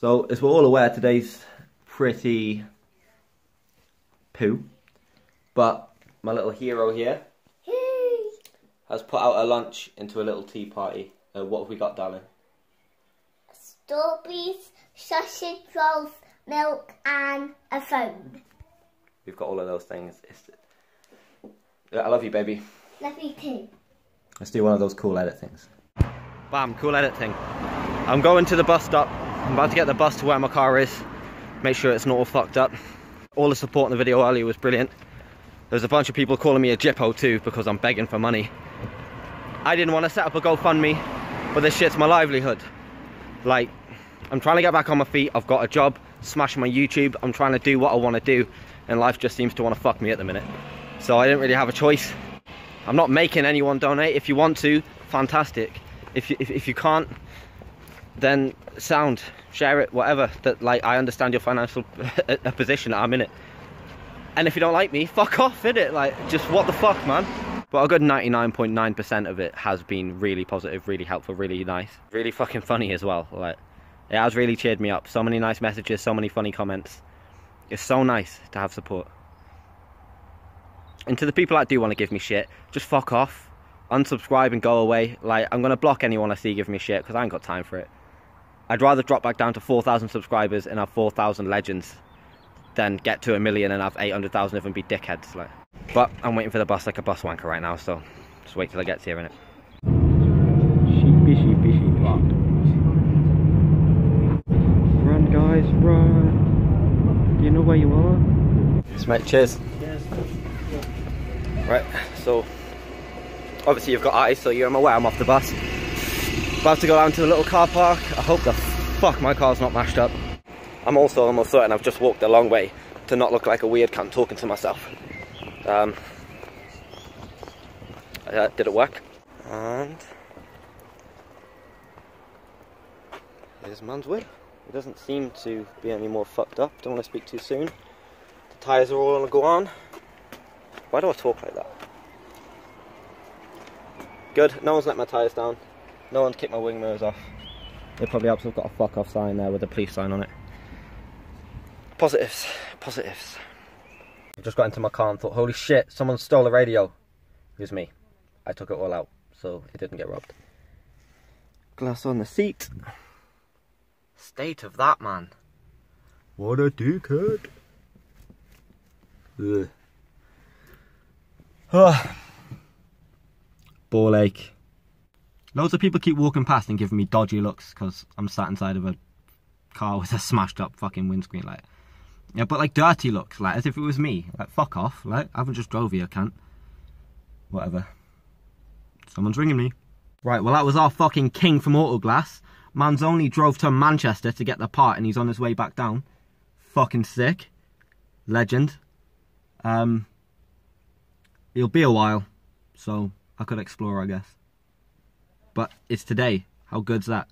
So, as we're all aware, today's pretty poo. But my little hero here has put out a lunch into a little tea party. Uh, what have we got, darling? Strawberries, sausage rolls, milk, and a phone. We've got all of those things. It's... I love you, baby. Love you too. Let's do one of those cool edit things. Bam, cool edit thing. I'm going to the bus stop. I'm about to get the bus to where my car is. Make sure it's not all fucked up. All the support in the video earlier was brilliant. There's a bunch of people calling me a jippo too because I'm begging for money. I didn't want to set up a GoFundMe, but this shit's my livelihood. Like, I'm trying to get back on my feet. I've got a job, smashing my YouTube. I'm trying to do what I want to do, and life just seems to want to fuck me at the minute. So I didn't really have a choice. I'm not making anyone donate. If you want to, fantastic. If you, if, if you can't, then sound, share it, whatever. That like I understand your financial uh, position. I'm in it. And if you don't like me, fuck off, in it. Like, just what the fuck, man. But a good 99.9% .9 of it has been really positive, really helpful, really nice. Really fucking funny as well. Like, it has really cheered me up. So many nice messages, so many funny comments. It's so nice to have support. And to the people that do want to give me shit, just fuck off. Unsubscribe and go away. Like, I'm going to block anyone I see giving me shit because I ain't got time for it. I'd rather drop back down to 4,000 subscribers and have 4,000 legends than get to a million and have 800,000 of them be dickheads. Like. But I'm waiting for the bus like a bus wanker right now, so just wait till I get here, innit? Sheepy, sheepy, sheepy. Run, guys, run. Do you know where you are? Yes, mate, cheers. cheers. Right, so obviously you've got eyes, so you're aware I'm off the bus. About to go down to the little car park. I hope the fuck my car's not mashed up. I'm also almost certain I've just walked a long way to not look like a weird cunt talking to myself. Um, uh, did it work? And here's man's whip. It doesn't seem to be any more fucked up. Don't want to speak too soon. The tyres are all on go on. Why do I talk like that? Good. No one's let my tyres down. No one's kicked my wing mirrors off. It probably helps I've got a fuck off sign there with a police sign on it. Positives. Positives. I just got into my car and thought, holy shit, someone stole the radio. It was me. I took it all out, so it didn't get robbed. Glass on the seat. State of that man. What a dickhead. Ugh. Oh. Ball ache. Loads of people keep walking past and giving me dodgy looks because I'm sat inside of a car with a smashed up fucking windscreen light. Yeah, but like dirty looks, like as if it was me. Like fuck off, like I haven't just drove here, can't. Whatever. Someone's ringing me. Right, well that was our fucking king from Autoglass. Man's only drove to Manchester to get the part and he's on his way back down. Fucking sick. Legend. Um, he'll be a while, so I could explore, I guess. But it's today. How good's that?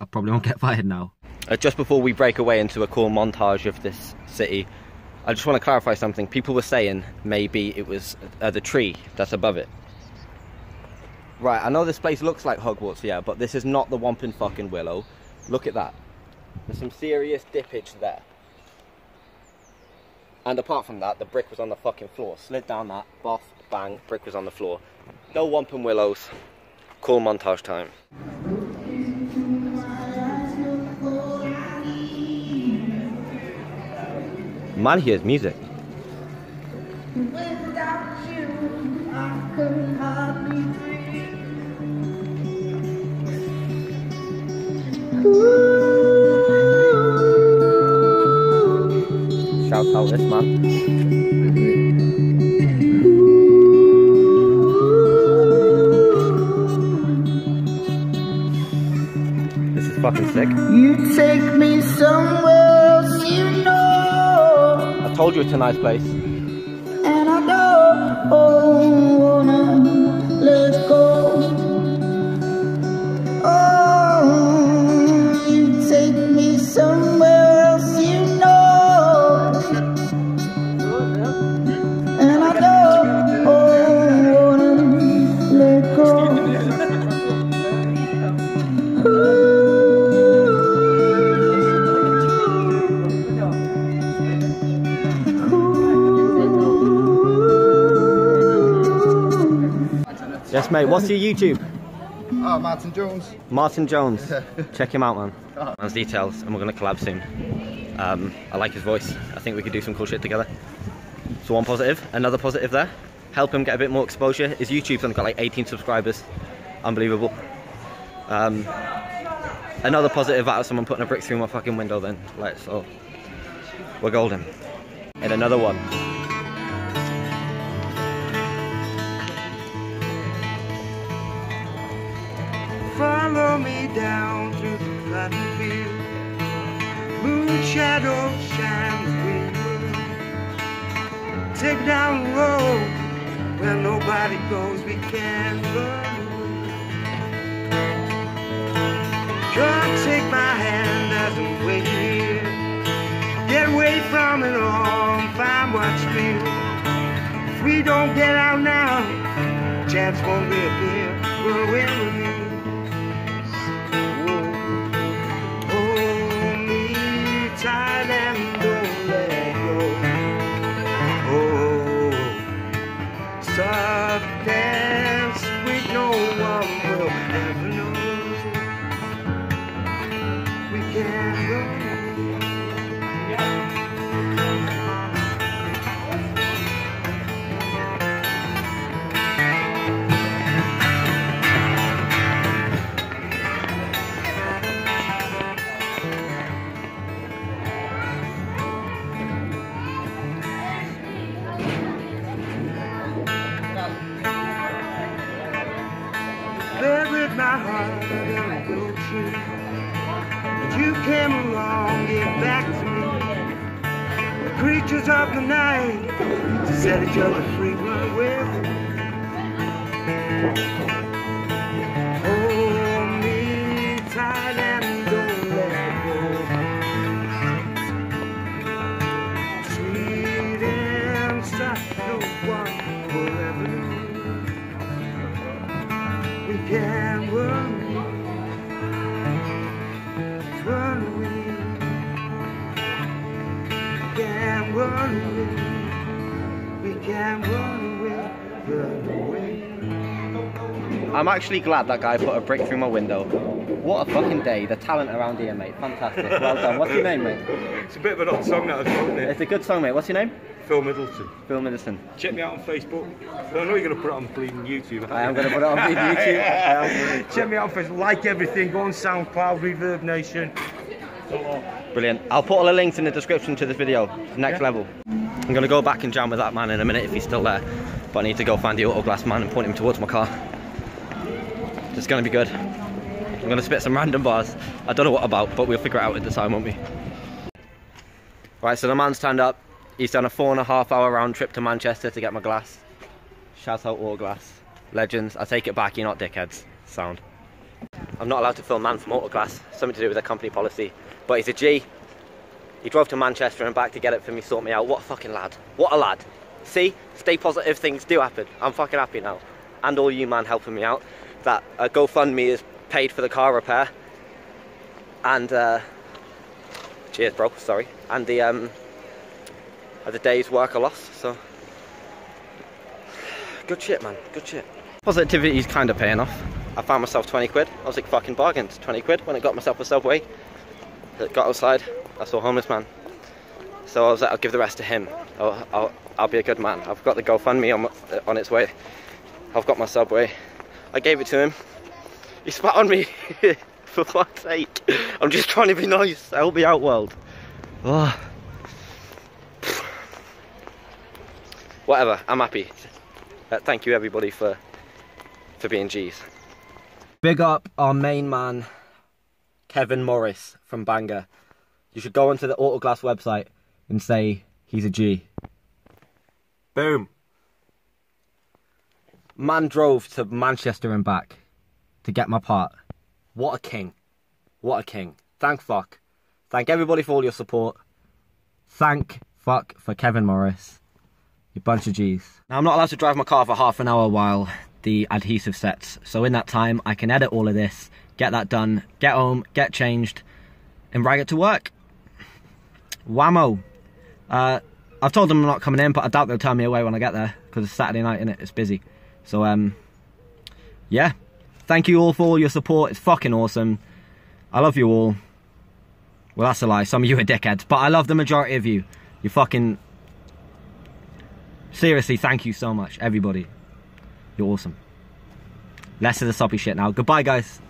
I probably won't get fired now. Uh, just before we break away into a cool montage of this city, I just want to clarify something. People were saying maybe it was uh, the tree that's above it. Right, I know this place looks like Hogwarts, yeah, but this is not the Whomping fucking Willow. Look at that. There's some serious dippage there. And apart from that, the brick was on the fucking floor. Slid down that, boff, bang, brick was on the floor. No Whomping Willows. Cool montage time. Man hears music. Shout out this man. Fucking sick. You take me somewhere else, you know. I told you it's a nice place. Yes, mate. What's your YouTube? Oh, Martin Jones. Martin Jones. Check him out, man. Man's details, and we're gonna collab soon. Um, I like his voice. I think we could do some cool shit together. So one positive, another positive there. Help him get a bit more exposure. His YouTube's only got like 18 subscribers. Unbelievable. Um, another positive out of someone putting a brick through my fucking window then. Like, so we're golden. And another one. Follow me down through the cotton field. Moon shadow shines green. Take down the road where nobody goes. We can't. Come take my hand as I'm waiting here. Get away from it all and find what's real. If we don't get out now, chance won't reappear. We'll win with you. Came along, gave back to me. The creatures of the night to set each other free, with. Hold me tight and don't let go. Sweet and soft, know we can run away, we can run away, run away. I'm actually glad that guy put a brick through my window. What a fucking day. The talent around here, mate. Fantastic. Well done. What's your name, mate? It's a bit of an odd song that isn't it? It's a good song, mate. What's your name? Phil Middleton. Phil Middleton. Check me out on Facebook. I know you're going to put it on bleeding YouTube. I am going to put it on YouTube. Check me out on Facebook. Like everything. Go on SoundCloud, Reverb Nation. Brilliant. I'll put all the links in the description to this video. Next Yeah. level. I'm going to go back and jam with that man in a minute if he's still there. But I need to go find the auto glass man and point him towards my car. It's going to be good. I'm going to spit some random bars. I don't know what about, but we'll figure it out at the time, won't we? Right, so the man's turned up. He's done a four and a half hour round trip to Manchester to get my glass. Shout out Auto Glass. Legends. I take it back, you're not dickheads. Sound. I'm not allowed to film man from Autoglass. Something to do with their company policy. But he's a G. He drove to Manchester and back to get it for me, sort me out. What a fucking lad. What a lad. See? Stay positive, things do happen. I'm fucking happy now. And all you man helping me out. That uh, GoFundMe is paid for the car repair. And, uh, cheers bro, sorry. And the, um, the day's work I lost, so. Good shit, man. Good shit. Positivity's kind of paying off. I found myself 20 quid. I was like, fucking bargains. 20 quid when I got myself a subway. Got outside, I saw a homeless man. So I was like, I'll give the rest to him. I'll, I'll, I'll be a good man. I've got the GoFundMe on, on its way. I've got my subway. I gave it to him. He spat on me. For fuck's sake. I'm just trying to be nice. Help me out, world. Ah. Whatever, I'm happy. Uh, thank you everybody for for being G's. Big up our main man, Kevin Morris from Bangor. You should go onto the Autoglass website and say he's a G. Boom. Man drove to Manchester and back to get my part. What a king. What a king. Thank fuck. Thank everybody for all your support. Thank fuck for Kevin Morris. You bunch of G's. Now I'm not allowed to drive my car for half an hour while the adhesive sets. So in that time I can edit all of this, get that done, get home, get changed, and rag it to work. Whammo. Uh, I've told them I'm not coming in, but I doubt they'll turn me away when I get there because it's Saturday night and it's busy. So um, yeah, thank you all for all your support. It's fucking awesome. I love you all. Well, that's a lie. Some of you are dickheads, but I love the majority of you. You fucking seriously, thank you so much, everybody. You're awesome. Less of the soppy shit now. Goodbye, guys.